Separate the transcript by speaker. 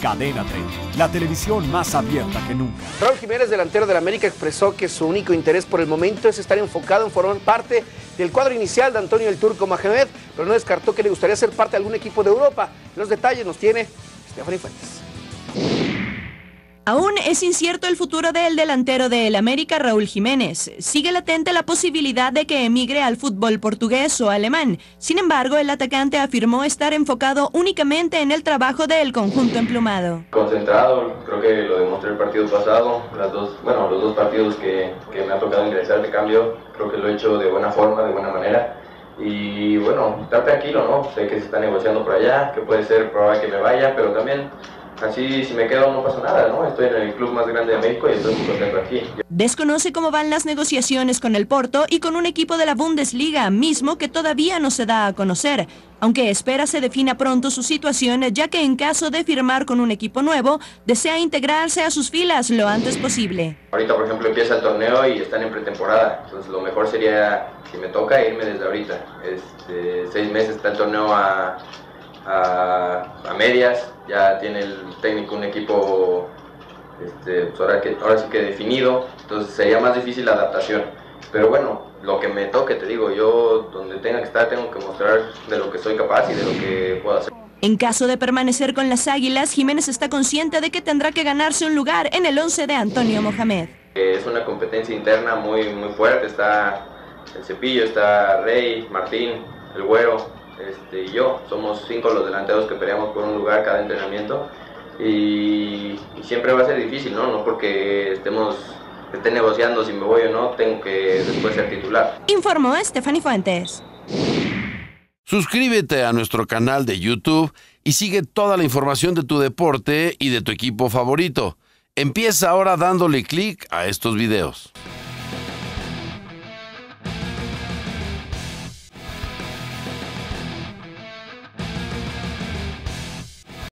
Speaker 1: Cadena 30, la televisión más abierta que nunca.
Speaker 2: Raúl Jiménez, delantero del América, expresó que su único interés por el momento es estar enfocado en formar parte del cuadro inicial de Antonio el Turco Mohamed, pero no descartó que le gustaría ser parte de algún equipo de Europa. Los detalles nos tiene Stephanie Fuentes.
Speaker 3: Aún es incierto el futuro del delantero del América, Raúl Jiménez. Sigue latente la posibilidad de que emigre al fútbol portugués o alemán. Sin embargo, el atacante afirmó estar enfocado únicamente en el trabajo del conjunto emplumado.
Speaker 4: Concentrado, creo que lo demostré el partido pasado. Bueno, los dos partidos que, que me ha tocado ingresar de cambio, creo que lo he hecho de buena forma, de buena manera. Y bueno, estar tranquilo, ¿no? Sé que se está negociando por allá, que puede ser probable que me vaya, pero también Así, si me quedo, no pasa nada, ¿no? Estoy en el club más grande de México y estoy muy contento aquí.
Speaker 3: Desconoce cómo van las negociaciones con el Porto y con un equipo de la Bundesliga, mismo que todavía no se da a conocer, aunque espera se defina pronto su situación, ya que en caso de firmar con un equipo nuevo, desea integrarse a sus filas lo antes posible.
Speaker 4: Ahorita, por ejemplo, empieza el torneo y están en pretemporada, entonces lo mejor sería, si me toca, irme desde ahorita. Este, seis meses está el torneo a a, medias, ya tiene el técnico un equipo este, pues ahora, que, ahora sí que definido, entonces sería más difícil la adaptación. Pero bueno, lo que me toque, te digo, yo donde tenga que estar tengo que mostrar de lo que soy capaz y de lo que puedo hacer.
Speaker 3: En caso de permanecer con las Águilas, Jiménez está consciente de que tendrá que ganarse un lugar en el 11 de Antonio Mohamed.
Speaker 4: Es una competencia interna muy, muy fuerte, está el Cepillo, está Rey, Martín, el Güero, este, y yo. Somos cinco los delanteros que peleamos por un lugar cada entrenamiento y, siempre va a ser difícil, ¿no? No porque estemos esté negociando si me voy o no, tengo que después ser titular.
Speaker 3: Informó Stephanie Fuentes.
Speaker 5: Suscríbete a nuestro canal de YouTube y sigue toda la información de tu deporte y de tu equipo favorito. Empieza ahora dándole clic a estos videos.